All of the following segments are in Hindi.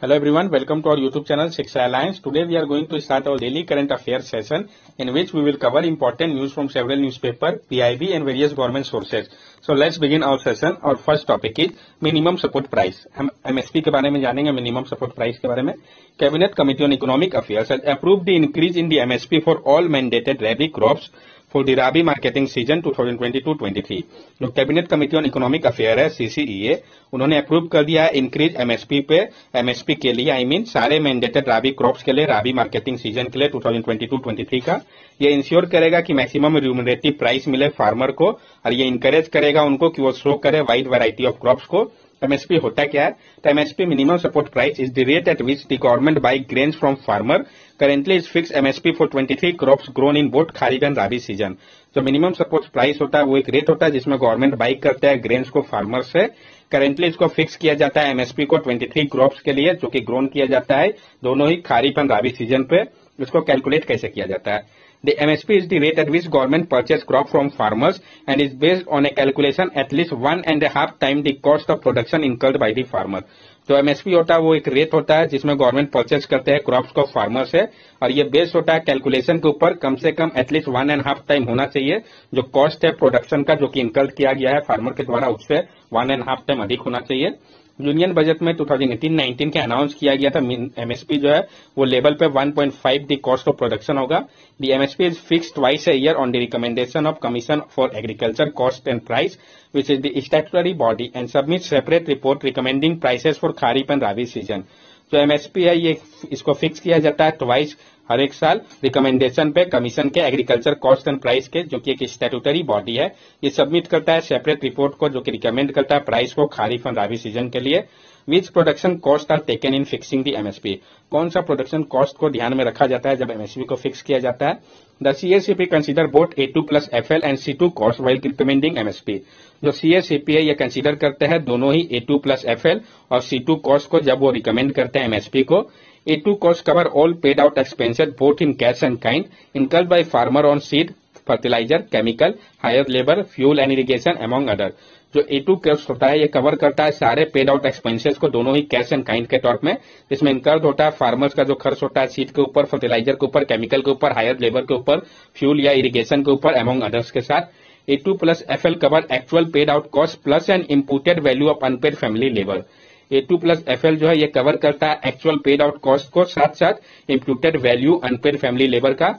Hello everyone, welcome to our YouTube channel Shiksha Alliance. Today we are going to start our daily current affairs session in which we will cover important news from several newspaper, PIB and various government sources. So let's begin our session. Our first topic is minimum support price. हम MSP के बारे में जानेंगे minimum support price के बारे में. Cabinet Committee on Economic Affairs has approved the increase in the MSP for all mandated rabi crops for the rabi marketing season 2022-23 जो cabinet committee on economic affair है सीसीईए उन्होंने अप्रूव कर दिया है इंक्रीज एमएसपी पे। एमएसपी के लिए आई मीन सारे मैंडेटेड राबी क्रॉप्स के लिए राबी मार्केटिंग सीज़न के लिए 2022-23 का। ये इंश्योर करेगा कि मैक्सिमम रिम्यूनरेटिव प्राइस मिले फार्मर को और ये इंकरेज करेगा उनको कि वो शो करे वाइड वैरायटी ऑफ़ क्रॉप्स को। एमएसपी होता क्या है? तो MSP minimum support price is the rate at which the government buy grains from farmer currently is fix MSP for 23 crops grown in both kharif and rabi season जो मिनिमम सपोर्ट प्राइस होता है, वो एक रेट होता है जिसमें गवर्नमेंट बाई करता है ग्रेन्स को फार्मर से। करेंटली इसको फिक्स किया जाता है एमएसपी को 23 क्रॉप्स के लिए, जो कि ग्रोन किया जाता है दोनों ही खारिफ एंड राबी सीज़न पे। इसको कैलकुलेट कैसे किया जाता है? The MSP is the rate at which government purchase crop from farmers and is based on a calculation at least one and a half time the cost of production incurred by the farmer. जो एमएसपी होता है वो एक रेट होता है जिसमें गवर्नमेंट परचेज करते हैं क्रॉप्स को फार्मर से, और ये बेस होता है कैलकुलेशन के ऊपर कम से कम at least one and half time होना चाहिए, जो कॉस्ट है प्रोडक्शन का, जो कि इंकल्ट किया गया है फार्मर के द्वारा, उससे वन एंड हाफ़ टाइम अधिक होना चाहिए। यूनियन बजट में 2018-19 के अनाउंस किया गया था। एमएसपी जो है, वो लेवल पे 1.5 दी कॉस्ट ऑफ़ प्रोडक्शन होगा। The MSP is fix twice a year on the recommendation of commission for agriculture cost and price which is the statutory body and submit separate report recommending prices for kharif and rabi season जो एमएसपी है, ये इसको फिक्स किया जाता है ट्वाइस हर एक साल रिकमेंडेशन पे कमीशन के एग्रीकल्चर कॉस्ट एंड प्राइस के, जो कि एक स्टेटूटरी बॉडी है, ये सबमिट करता है सेपरेट रिपोर्ट को, जो कि रिकमेंड करता है प्राइस को खारिफ एंड राबी सीज़न के लिए। Which production cost are taken in fixing the MSP कौन सा प्रोडक्शन कॉस्ट को ध्यान में रखा जाता है जब एमएसपी को फिक्स किया जाता है? The CSCP consider both A two plus F L and C two cost while recommending MSP जो सीएससीपी है, ये कंसीडर करते हैं दोनों ही A two plus F L और सी टू कॉस्ट को जब वो रिकमेंड करते हैं एमएसपी को A2 costs cover all paid out expenses both in cash and kind incurred by farmer on seed, fertilizer, chemical, hired labor, fuel and irrigation among other. जो ए टू कॉस्ट होता है ये कवर करता है सारे पेड आउट एक्सपेंसेस को दोनों ही कैश एंड काइंड के तौर में। जिसमें इनकर्ड होता है फार्मर्स का जो खर्च होता है सीड के ऊपर फर्टिलाइज़र के ऊपर केमिकल के ऊपर हायर लेबर के ऊपर फ्यूल या इरिगेशन के ऊपर एमोंग अदर्स के साथ। A two plus F L cover actual paid out cost plus and imputed value of unpaid family labour A two plus F L जो है, ये कवर करता है एक्चुअल पेड आउट कॉस्ट को, साथ साथ imputed value unpaid family labour का।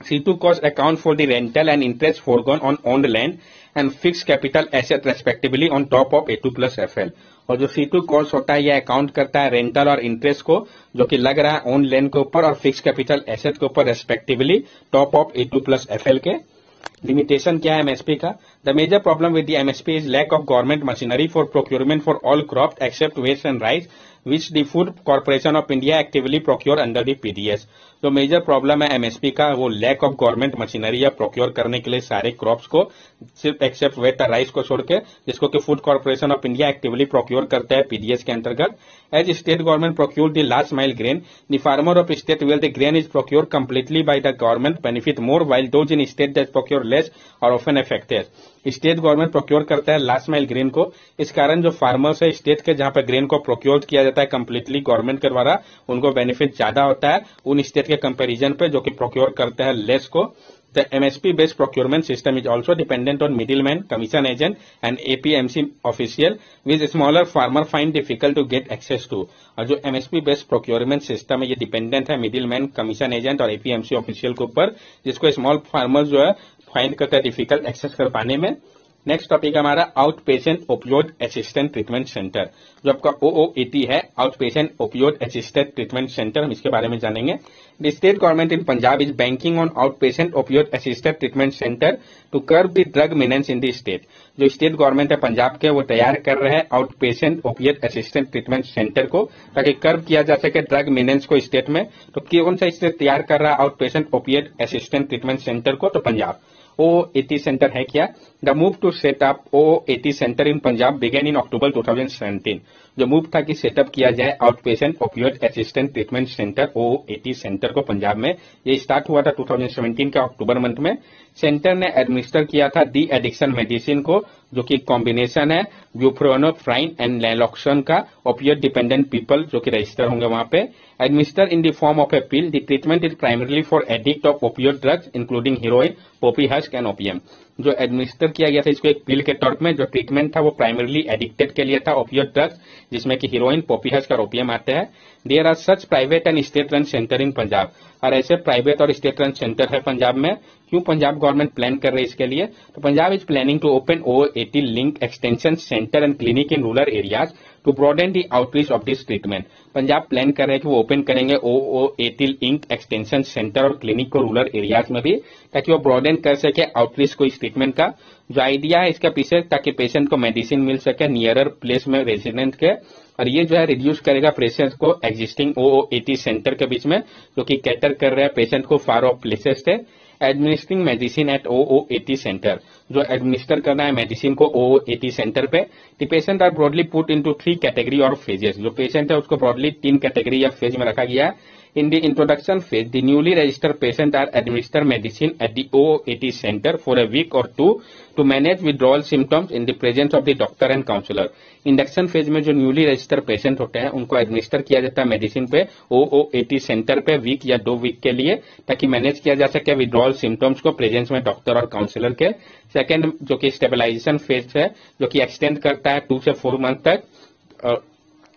C two cost account for the rental and interest foregone on owned land and fix capital asset respectively on top of A two plus F L और जो सी टू कॉस्ट होता है, ये अकाउंट करता है रेंटल और इंटरेस्ट को, जो कि लग रहा है ओन लैंड के ऊपर और फिक्स कैपिटल एसेट के ऊपर respectively top of A two plus F L के। लिमिटेशन क्या है एमएसपी का? The major problem with the MSP is lack of government machinery for procurement for all crop except wheat and rice which the Food Corporation of India actively procure under the PDS जो मेजर प्रॉब्लम है एमएसपी का, वो लैक ऑफ़ गवर्नमेंट मशीनरी या प्रोक्योर करने के लिए सारे क्रॉप्स को सिर्फ़ एक्सेप्ट वेट राइस को छोड़ के जिसको कि Food Corporation of India actively procure करता है पीडीएस के अंतर्गत। As state government procure the last mile grain the farmer of state well the grain is procure completely by the government benefit more while those in state that procure less और often affected state government procure करता है लास्ट माइल ग्रेन को। इस कारण जो फार्मर्स है स्टेट के, जहाँ पर ग्रेन को प्रोक्योर किया जाता है कंप्लीटली गवर्नमेंट के द्वारा, उनको बेनिफिट ज़्यादा होता है। उन स्टेट के कंपेरिजन पे जो कि प्रोक्योर करते हैं लेस को the MSP based procurement system is also dependent on middle man commission agent and APMC official which smaller farmer find difficult to get access to और जो एमएसपी बेस्ड प्रोक्योरमेंट सिस्टम है, ये डिपेंडेंट है मिडिल मैन कमीशन एजेंट और एपीएमसी ऑफिशियल के ऊपर, जिसको स्मॉल फार्मर जो है फाइंड करता है डिफ़िकल्ट एक्सेस कर पाने में। नेक्स्ट टॉपिक हमारा outpatient opioid assistant treatment centre जो आपका ओओएटी है outpatient opioid assistant treatment centre हम इसके बारे में जानेंगे। The state government in Punjab is banking on outpatient opioid assistant treatment centre to the drug menace in the state जो स्टेट गवर्नमेंट है पंजाब के, वो तैयार कर रहे हैं outpatient opioid assistant treatment centre को, ताकि कर्व किया जा सके ड्रग मेनेंस को स्टेट में। तो कौन सा स्टेट तैयार कर रहा है outpatient opioid assistant treatment centre को तो पंजाब OAT सेंटर है क्या? The move to set up AT centre in Punjab began in October 2017 जो मूव था कि सेटअप किया जाए outpatient opioid assistant treatment centre O AT centre को पंजाब में। ये स्टार्ट हुआ था 2017 के अक्टूबर मंथ में। सेंटर ने एडमिनिस्टर किया था दी एडिक्शन मेडिसिन को। जो कि कॉम्बिनेशन है ब्यूफ्रोनोफ्राइन एंड लेलॉक्सन का ओपियड डिपेंडेंट पीपल जो कि रजिस्टर होंगे वहाँ पे। Administer in the form of a pill the treatment is primarily for addict of opioid drugs including heroin poppy husk and opium जो एडमिनिस्टर किया गया था, इसको एक पिल के तौर में, जो ट्रीटमेंट था, वो प्राइमरली एडिक्टेड के लिए था ओपियोड ड्रग्स जिसमें कि हीरोइन पोपी हस्क और ओपीएम आते हैं। There are such private and state run centre in Punjab और ऐसे प्राइवेट और स्टेट रन सेंटर है पंजाब में। क्यों पंजाब गवर्नमेंट प्लान कर रही है इसके लिए? तो Punjab is planning to open O link extension centre and clinic in rural areas to broaden the outreach of this treatment Punjab plan कर रहे हैं कि वो ओपन करेंगे ओ ओ एटिल इंक एक्सटेंशन सेंटर और क्लिनिक को रूरल एरियाज़ में भी ताकि वो ब्रॉडन कर सके आउटरीच को इस ट्रीटमेंट का जो आइडिया है इसके पीछे ताकि पेशेंट को मेडिसिन मिल सके नियरर प्लेस में रेजिडेंट के और ये जो है रिड्यूस करेगा पेशेंट को एग्जिस्टिंग ओ सेंटर के बीच में जो कि कैटर कर रहे हैं पेशेंट को far of places the administering medicine at O O AT center जो एडमिनिस्टर करना है मेडिसिन को ओ एटी सेंटर पे the patient are broadly put into three category और फेजेस जो पेशेंट है, उसको ब्रॉडली तीन कैटेगरी या फ़ेज़ में रखा गया है। In the introduction phase, the newly registered patients are administered medicine at the OOAT center for a week or two to manage withdrawal symptoms in the presence of the doctor and counselor. Induction phase में जो न्यूली रजिस्टर्ड पेशेंट होते हैं उनको एडमिनिस्टर किया जाता है मेडिसिन पे ओओएटी सेंटर पे वीक या दो वीक के लिए ताकि मैनेज किया जा सके विड्रॉल सिम्टम्स को प्रेजेंस में डॉक्टर और काउंसलर के सेकेंड जो कि स्टेबलाइजेशन फ़ेज़ है जो कि एक्सटेंड करता है टू से फोर मंथ तक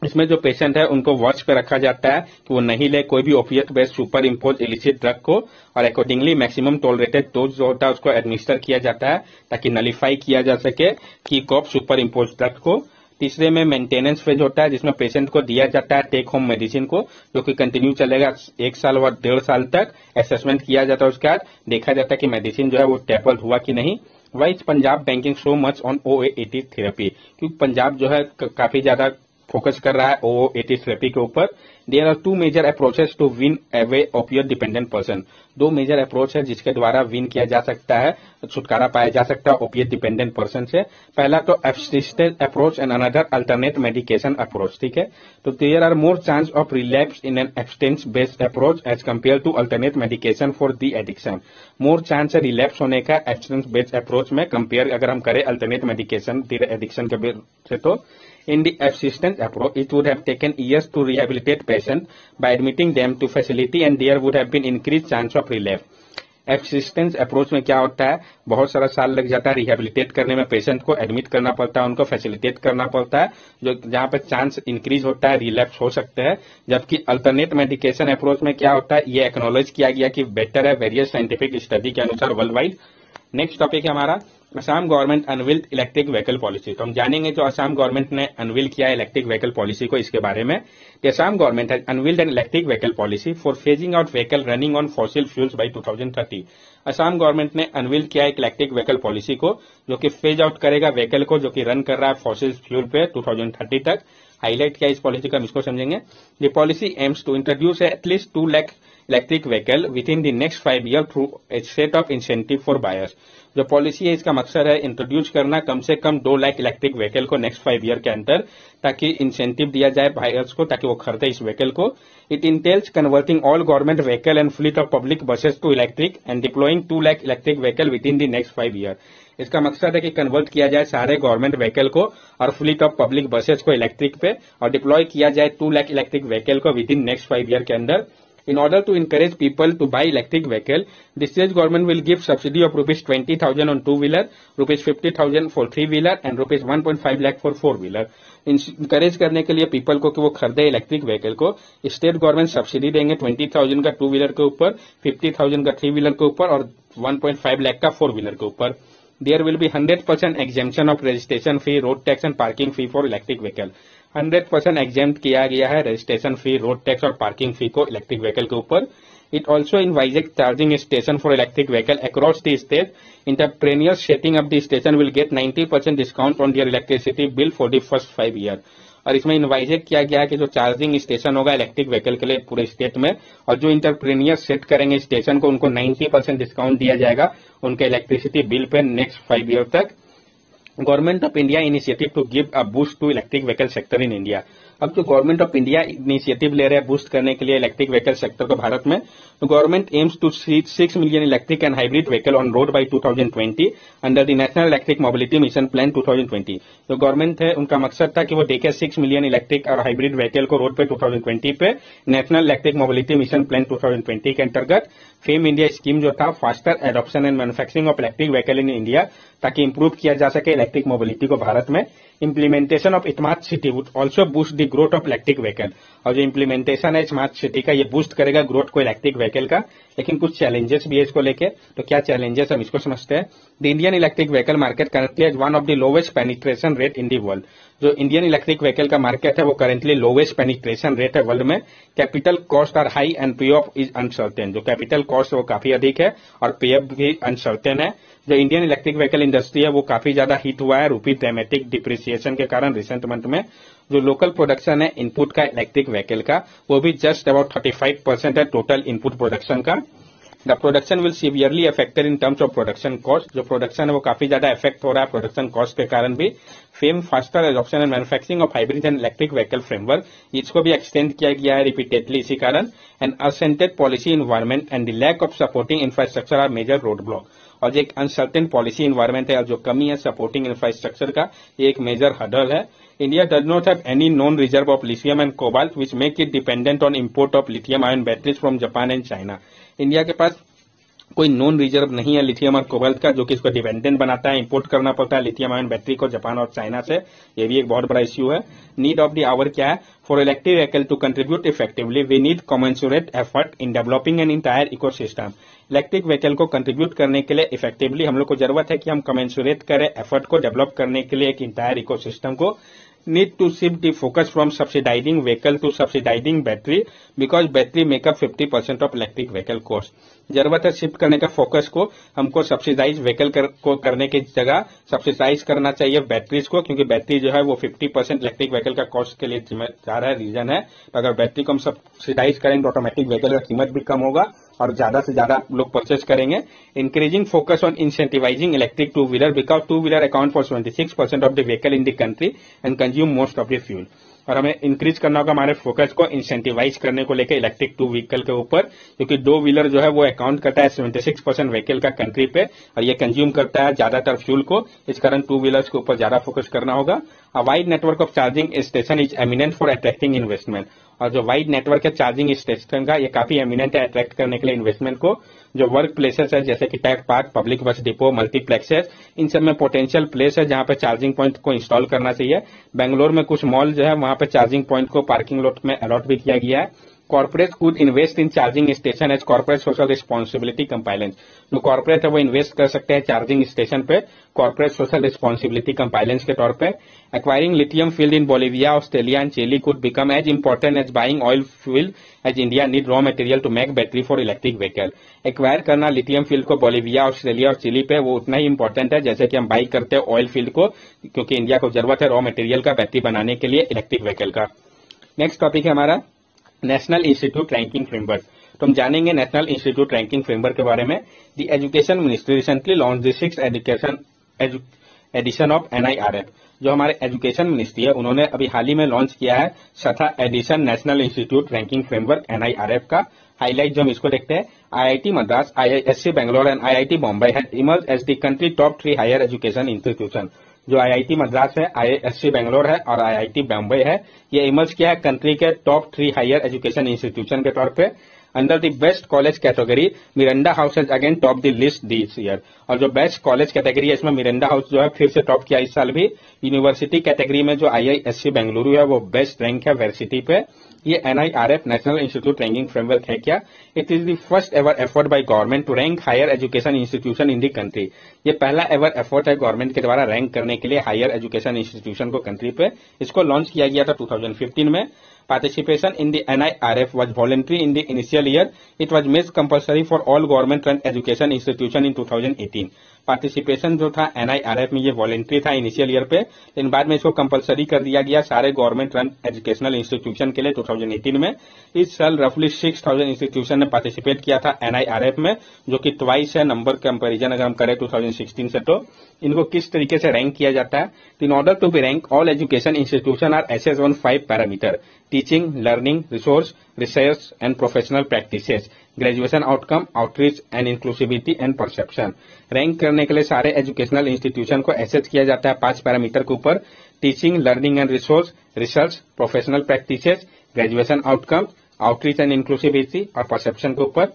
इसमें जो पेशेंट है, उनको वॉच पे रखा जाता है कि वो नहीं ले कोई भी opioid based super impose illicit drug को और अकॉर्डिंगली मैक्सिमम टोलरेटेड डोज जो होता है, उसको एडमिनिस्टर किया जाता है ताकि नलीफाई किया जा सके कि कॉप सुपर इम्पोज ड्रग को। तीसरे में मेंटेनेंस फ़ेज़ होता है, जिसमें पेशेंट को दिया जाता है टेक होम मेडिसिन को, जो कि कंटिन्यू चलेगा एक साल व डेढ़ साल तक। असेसमेंट किया जाता है उसके बाद देखा जाता है कि मेडिसिन जो है वो टेपल हुआ कि नहीं। Why's Punjab banking so much on O AT therapy क्योंकि पंजाब जो है काफ़ी ज़्यादा फोकस कर रहा है ओ एटी थेरेपी के ऊपर। There are two major approaches to win away opiate dependent person दो मेजर अप्रोच है जिसके द्वारा विन किया जा सकता है छुटकारा पाया जा सकता है ओपियर डिपेंडेंट पर्सन से। पहला तो abstinence approach and another alternate medication approach ठीक है? तो there are more chance of relapse in an abstinence based approach as compare to alternate medication for the addiction more chance है रिलैप्स होने का एब्सटेंस बेस्ड अप्रोच में कंपेयर अगर हम करें अल्टरनेट मेडिकेशन एडिक्शन के से तो। In the assistance approach, it would have taken years to rehabilitate patients by admitting them to facility and there would have been increased chance of relapse. Abstinence approach में क्या होता है? बहुत सारा साल लग जाता है रिहेबिलिटेट करने में पेशेंट को एडमिट करना पड़ता है, उनको फैसिलिटेट करना पड़ता है, जो जहाँ पर चांस इंक्रीज होता है रिलैप्स हो सकते हैं। जबकि अल्टरनेट मेडिकेशन अप्रोच में क्या होता है? ये एक्नोलॉज किया गया कि बेटर है वेरियस साइंटिफिक स्टडी के अनुसार वर्ल्ड वाइड नेक्स्ट टॉपिक है हमारा Assam government unveiled electric vehicle policy तो हम जानेंगे जो असम गवर्नमेंट ने अनविल किया इलेक्ट्रिक व्हीकल पॉलिसी को इसके बारे में Assam government has unveiled an electric vehicle policy for phasing out vehicle running on fossil fuels by 2030 Assam government ने अनविल किया एक इलेक्ट्रिक व्हीकल पॉलिसी को, जो कि फ़ेज़ आउट करेगा व्हीकल को, जो कि रन कर रहा है फॉसिल फ्यूल पे 2030 तक। हाईलाइट किया इस पॉलिसी का हम इसको समझेंगे। The policy aims to introduce at least two lakh electric vehicle within the next five year through a set of incentive for buyers जो पॉलिसी है, इसका मकसद है इंट्रोड्यूस करना कम से कम दो लाख इलेक्ट्रिक व्हीकल को नेक्स्ट फाइव ईयर के अंदर, ताकि इंसेंटिव दिया जाए बायर्स को, ताकि वो खरीदे इस व्हीकल को। It entails converting all government vehicle and fleet of public buses to electric and deploying two lakh electric vehicle within the next five year इसका मकसद है कि कन्वर्ट किया जाए सारे गवर्नमेंट व्हीकल को और फ्लीट ऑफ़ पब्लिक बसेस को इलेक्ट्रिक पे, और डिप्लॉय किया जाए टू लाख इलेक्ट्रिक व्हीकल को within next five year के अंदर। In order to encourage people to buy electric vehicle, the state government will give subsidy of rupees 20,000 on two-wheeler, rupees 50,000 for three-wheeler and rupees 1.5 lakh for four-wheeler. Encourage करने के लिए पीपल को कि वो खरीदे इलेक्ट्रिक व्हीकल को स्टेट गवर्नमेंट सब्सिडी देंगे ट्वेंटी थाउज़ेंड का टू व्हीलर के ऊपर फिफ्टी थाउज़ेंड का थ्री व्हीलर के ऊपर और वन पॉइंट फाइव लाख का फोर व्हीलर के ऊपर there will be hundred percent exemption of registration fee road tax and parking fee for electric vehicle hundred percent exam किया गया है रजिस्ट्रेशन फ़ी रोड टैक्स और पार्किंग फ़ी को इलेक्ट्रिक व्हीकल के ऊपर। It also envisages charging station for electric vehicle across the state entrepreneurs setting up the station will get 90 percent discount on their electricity bill for the first five year और इसमें इनवाइजेक किया गया है कि जो चार्जिंग स्टेशन होगा इलेक्ट्रिक व्हीकल के लिए पूरे स्टेट में, और जो इंटरप्रेनियर सेट करेंगे स्टेशन को, उनको 90 परसेंट डिस्काउंट दिया जाएगा उनके इलेक्ट्रिसिटी बिल पे नेक्स्ट फाइव ईयर तक। Government of India initiative to give a boost to electric vehicle sector in India. अब जो गवर्नमेंट ऑफ़ इंडिया इनिशिएटिव ले रहे हैं बूस्ट करने के लिए इलेक्ट्रिक व्हीकल सेक्टर को भारत में तो government aims to six million electric and hybrid vehicle on road by 2020 under the national electric mobility mission plan 2020 जो गवर्नमेंट है, उनका मकसद था कि वो देखे सिक्स मिलियन इलेक्ट्रिक और हाइब्रिड व्हीकल को रोड पे 2020 पे national electric mobility mission plan 2020 के अंतर्गत फेम इंडिया स्कीम जो था faster adoption and manufacturing of electric vehicle in India ताकि इंप्रूव किया जा सके इलेक्ट्रिक मोबिलिटी को भारत में। Implementation of smart city would also boost the growth of electric vehicle और जो इम्प्लीमेंटेशन है स्मार्ट सिटी का, ये बूस्ट करेगा ग्रोथ को इलेक्ट्रिक व्हीकल का। लेकिन कुछ चैलेंजेस भी है इसको लेके। तो क्या चैलेंजेस हम इसको समझते हैं? The Indian electric vehicle market currently is one of the lowest penetration rate in the world जो इंडियन इलेक्ट्रिक व्हीकल का मार्केट है, वो करेंटली लोवेस्ट पेनिट्रेशन रेट है वर्ल्ड में। Capital cost are high and pay off is uncertain जो कैपिटल कॉस्ट वो काफ़ी अधिक है और पे ऑफ़ भी अनसर्टेन है। जो इंडियन इलेक्ट्रिक व्हीकल इंडस्ट्री है, वो काफ़ी ज़्यादा हिट हुआ है रूपी ड्रामेटिक डिप्रिसिएशन के कारण रिसेंट मंथ में। जो लोकल प्रोडक्शन है इनपुट का इलेक्ट्रिक व्हीकल का, वो भी जस्ट अबाउट 35 परसेंट है टोटल इनपुट प्रोडक्शन का। The production will severely affected in terms of production cost जो प्रोडक्शन है वो काफ़ी ज़्यादा इफ़ेक्ट हो रहा है प्रोडक्शन कॉस्ट के कारण भी। FAME faster adoption and manufacturing of hybrid and electric vehicle framework इसको भी एक्सटेंड किया गया है रिपीटेडली इसी कारण। And assented policy environment and the lack of supporting infrastructure are major road block और जो एक अनसर्टेन पॉलिसी इन्वायरमेंट है और जो कमी है सपोर्टिंग इंफ्रास्ट्रक्चर का, ये एक मेजर हडल है। India does not have any known reserve of lithium and cobalt which make it dependent on import of lithium ion batteries from Japan and China India के पास कोई नॉन रिज़र्व नहीं है लिथियम और कोबाल्ट का, जो कि इसको डिपेंडेंट बनाता है इंपोर्ट करना पड़ता है लिथियम आयन बैटरी को जापान और चाइना से। ये भी एक बहुत बड़ा इश्यू है। नीड ऑफ़ द आवर क्या है? For electric vehicle to contribute effectively we need commensurate effort in developing an entire ecosystem electric vehicle को कंट्रीब्यूट करने के लिए इफेक्टिवली हम लोग को ज़रूरत है कि हम कमेंसुरेट करें एफर्ट को डेवलप करने के लिए एक इंटायर इकोसिस्टम को। Need to shift the focus from subsidizing vehicle to subsidizing battery because battery make up 50% of electric vehicle cost. ज़रूरत है शिफ्ट करने का फोकस को हमको सब्सिडाइज व्हीकल कर, को करने की जगह सब्सिडाइज करना चाहिए बैटरीज को क्योंकि बैटरी जो है वो 50 परसेंट इलेक्ट्रिक व्हीकल का कॉस्ट के लिए जिम्मेदार है रीजन है। तो अगर बैटरी को हम सब्सिडाइज करेंगे तो ऑटोमेटिक व्हीकल का कीमत भी कम होगा और ज़्यादा से ज़्यादा लोग परचेस करेंगे। Increasing focus on incentivising electric two wheeler because two wheeler account for twenty six percent of the vehicle in the country and consume most of the fuel और हमें इंक्रीज करना होगा, हमारे फोकस को इंसेंटिवाइज करने को लेकर इलेक्ट्रिक टू व्हीकल के ऊपर, क्योंकि दो व्हीलर जो है वो अकाउंट करता है सेवेंटी सिक्स परसेंट व्हीकल का कंट्री पे, और ये कंज्यूम करता है ज़्यादातर फ्यूल को। इस कारण टू व्हीलर्स के ऊपर ज़्यादा फोकस करना होगा। A wide network of charging station is eminent for attracting investment और जो वाइड नेटवर्क है चार्जिंग स्टेशन का, ये काफ़ी एमिनेंट है अट्रैक्ट करने के लिए इन्वेस्टमेंट को। जो वर्क प्लेसेस है, जैसे कि tech park public bus depot multiplexes इन सब में पोटेंशियल प्लेस है जहाँ पे चार्जिंग पॉइंट को इंस्टॉल करना चाहिए। बेंगलोर में कुछ मॉल जो है, वहाँ पर चार्जिंग पॉइंट को पार्किंग लॉट में अलॉट भी किया गया है। Corporate could invest in charging station as corporate social responsibility compliance जो कॉर्पोरेट है, वो इन्वेस्ट कर सकते हैं चार्जिंग स्टेशन पे कॉर्पोरेट सोशल रिस्पॉन्सिबिलिटी कंपाइलेंस के तौर पे। Acquiring lithium field in Bolivia Australia and Chile could become as important as buying oil field as India need raw material to make battery for electric vehicle acquire करना लिथियम फ़ील्ड को बोलिविया ऑस्ट्रेलिया और चिली पे, वो उतना ही इंपॉर्टेंट है, जैसे कि हम बाई करते हैं ऑयल फ़ील्ड को, क्योंकि इंडिया को ज़रूरत है रॉ मटेरियल का बैटरी बनाने के लिए इलेक्ट्रिक व्हीकल का। नेक्स्ट टॉपिक है हमारा नेशनल इंस्टीट्यूट रैंकिंग फ्रेमवर्क तो हम जानेंगे नेशनल इंस्टीट्यूट रैंकिंग फ्रेमवर्क के बारे में। The education ministry recently launch the six education edition of NIRF जो हमारे एजुकेशन मिनिस्ट्री है, उन्होंने अभी हाल ही में लॉन्च किया है छठा edition national institute ranking framework NIRF का। हाईलाइट जो हम इसको देखते हैं, IIT Madras, IISc Bangalore and IIT Bombay है। Emerge as the country top three higher education institution, जो आईआईटी मद्रास है, आईआईएससी बेंगलोर है और आईआईटी बॉम्बे है। ये इमर्ज किया है कंट्री के top three higher education institution के तौर पे। Under the best college category Miranda House has again top the list this year और जो बेस्ट कॉलेज कैटेगरी है, इसमें मिरंडा हाउस जो है फिर से टॉप किया इस साल भी यूनिवर्सिटी कैटेगरी में जो आईआईएससी बेंगलुरु है, वो बेस्ट रैंक है वेरसिटी पे। ये NIRF national institute ranking framework है क्या? It is the first ever effort by government to rank higher education institution in the country ये पहला एवर एफर्ट है गवर्नमेंट के द्वारा रैंक करने के लिए हायर एजुकेशन इंस्टीट्यूशन को कंट्री पे। इसको लॉन्च किया गया था 2015 में। Participation in the NIRF was voluntary in the initial year. It was made compulsory for all government-run education institutions in 2018. Participation जो था एनआईआरएफ में ये वॉलेंट्री था इनिशियल ईयर पे, लेकिन बाद में इसको कंपलसरी कर दिया गया सारे गवर्नमेंट रन एजुकेशनल इंस्टीट्यूशन के लिए 2018 में। इस साल रफली 6000 इंस्टीट्यूशन ने पार्टिसिपेट किया था एनआईआरएफ में, जो कि ट्वाइस है नंबर कंपेरिजन अगर हम करें 2016 से तो। इनको किस तरीके से रैंक किया जाता है? In order to be rank all education institution are assessed on five parameter teaching learning resource research and professional practices graduation outcome outreach and inclusivity and perception rank करने के लिए सारे एजुकेशनल इंस्टीट्यूशन को एसेस किया जाता है पाँच पैरामीटर के ऊपर. Teaching learning and resource research professional practices graduation outcome outreach and inclusivity और परसेप्शन के ऊपर.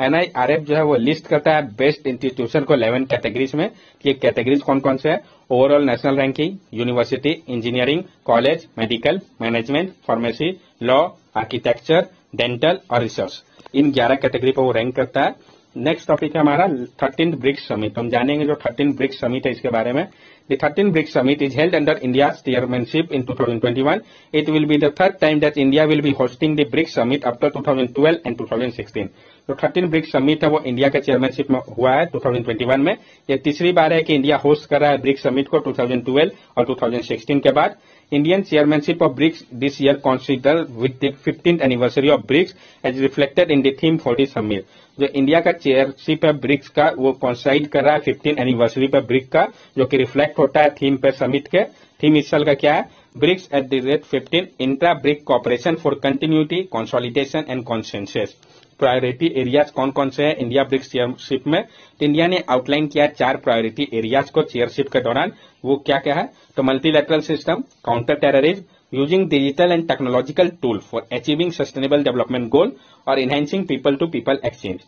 एनआईआरएफ जो है वो लिस्ट करता है बेस्ट इंस्टीट्यूशन को 11 कैटेगरीज में ये कैटेगरीज कौन कौन से है? Overall national ranking university engineering college medical management pharmacy law architecture dental और रिसर्च इन 11 कैटेगरी पर वो रैंक करता है। नेक्स्ट टॉपिक है हमारा थर्टीन ब्रिक्स समिट हम जानेंगे जो थर्टीन ब्रिक्स समिट है इसके बारे में। The 13th BRICS summit is held under India's chairmanship in 2021. It will be the third time that India will be hosting the BRICS summit after 2012 and 2016. जो थर्टीन ब्रिक्स समिट है, वो इंडिया के चेयरमैनशिप में हुआ है 2021 में। ये तीसरी बार है कि इंडिया होस्ट कर रहा है ब्रिक्स समिट को 2012 और 2016 के बाद। Indian chairmanship of BRICS this year considered with the 15th anniversary of BRICS as reflected in the theme summit. जो इंडिया का चेयरशिप है ब्रिक्स का, वो कॉन्साइड कर रहा है फिफ्टीन एनिवर्सरी पर ब्रिक्स का, जो कि रिफ्लेक्ट होता है थीम पर समिट के। थीम इस साल का क्या है? BRICS at the rate fifteen intra BRIC cooperation for continuity consolidation and consensus priority areas कौन कौन से हैं? इंडिया ब्रिक्स चेयरशिप में। तो इंडिया ने आउटलाइन किया चार प्रायोरिटी एरियाज़ को चेयरशिप के दौरान। वो क्या क्या है? तो multilateral system counter terrorism using digital and technological tool for achieving sustainable development goal और enhancing people to people exchange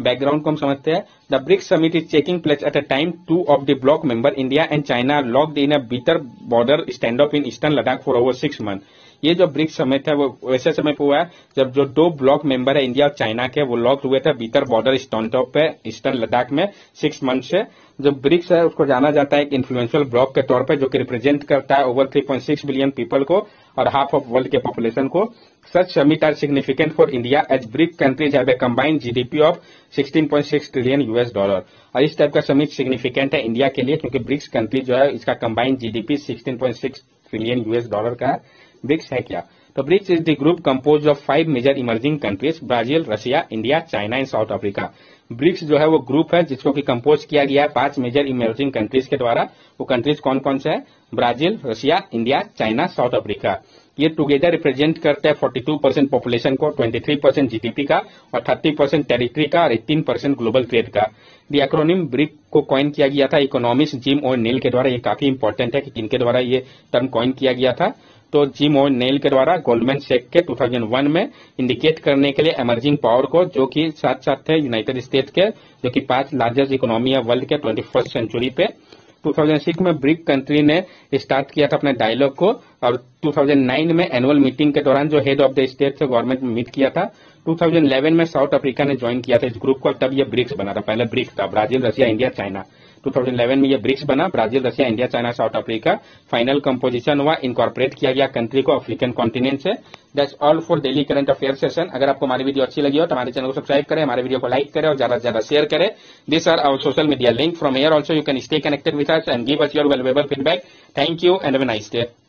background को हम समझते हैं। The BRICS summit is checking place at a time two of the bloc member India and China locked in a bitter border standoff in eastern Ladakh for over six month ये जो ब्रिक्स समिट है वो वैसे समय पर हुआ है, जब जो दो ब्लॉक मेंबर है, इंडिया और चाइना के, वो लॉक हुए थे बीतर बॉर्डर स्टॉप पे, ईस्टर्न लद्दाख में, सिक्स मंथ से। जो ब्रिक्स है, उसको जाना जाता है एक इन्फ्लुएंशियल ब्लॉक के तौर पर जो कि रिप्रेजेंट करता है ओवर 3.6 बिलियन पीपल को और हाफ़ ऑफ़ वर्ल्ड के पॉपुलेशन को। Such summit are significant for India as BRIC countries have a combined GDP of 16.6 trillion US dollar और इस टाइप का समिट सिग्निफिकेंट है इंडिया के लिए, क्योंकि ब्रिक्स कंट्री जो है, इसका combined GDP 16.6 trillion US dollar का है। ब्रिक्स है क्या? तो BRICS is the group compose of five major emerging countries, Brazil, Russia, India, China and South Africa. BRICS जो है वो ग्रुप है जिसको कि कंपोज किया गया है पाँच मेजर इमर्जिंग कंट्रीज़ के द्वारा। वो कंट्रीज़ कौन कौन से है? Brazil, Russia, India, China, South Africa. ये टुगेदर रिप्रेजेंट करते हैं 42 परसेंट पॉपुलेशन को 23 परसेंट जीडीपी का और 30 परसेंट टेरिटरी का और 18 परसेंट ग्लोबल ट्रेड का। दी एक्रोनिम ब्रिक को कॉइन किया गया था इकोनॉमिक्स जिम और नील के द्वारा। ये काफ़ी इंपॉर्टेंट है कि किनके द्वारा ये टर्म कॉइन किया गया था। तो जिम और नेल के द्वारा गोल्डमैन सेक के 2001 में इंडिकेट करने के लिए एमर्जिंग पावर को, जो कि साथ साथ थे यूनाइटेड स्टेट के, जो कि पाँच लार्जेस्ट इकोनॉमी है वर्ल्ड के ट्वेंटी सेंचुरी पे। 2006 में ब्रिक कंट्री ने स्टार्ट किया था अपने डायलॉग को, और 2009 में एनुअल मीटिंग के दौरान जो हेड ऑफ़ द स्टेट से गवर्नमेंट में मीट किया था 2011 में साउथ अफ्रीका ने ज्वाइन किया था इस ग्रुप को तब ये ब्रिक्स बना था। पहले ब्रिक्स था, ब्राज़ील, रशिया, इंडिया, चाइना। 2011 में ये ब्रिक्स बना। Brazil, Russia, India, China, South Africa. Final composition हुआ। इनकॉर्पोरेट किया गया कंट्री को अफ्रीकन कॉन्टिनेंट से। That's all for daily current affair session अगर आपको हमारी वीडियो अच्छी लगी हो तो हमारे चैनल को सब्सक्राइब करें। हमारे वीडियो को लाइक करें और ज़्यादा से ज़्यादा शेयर करें। This are our social media link from here also you can stay connected with us and give us your valuable feedback thank you and nice day